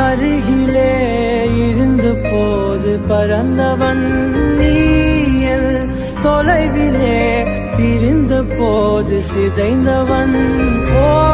அருகிலே இருந்து போது பறந்தவன் நீயல் தொலைவிலே இருந்த போது சிதைந்தவன். போ